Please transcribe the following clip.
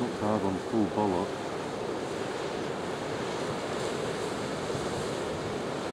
Not hard on full bollock.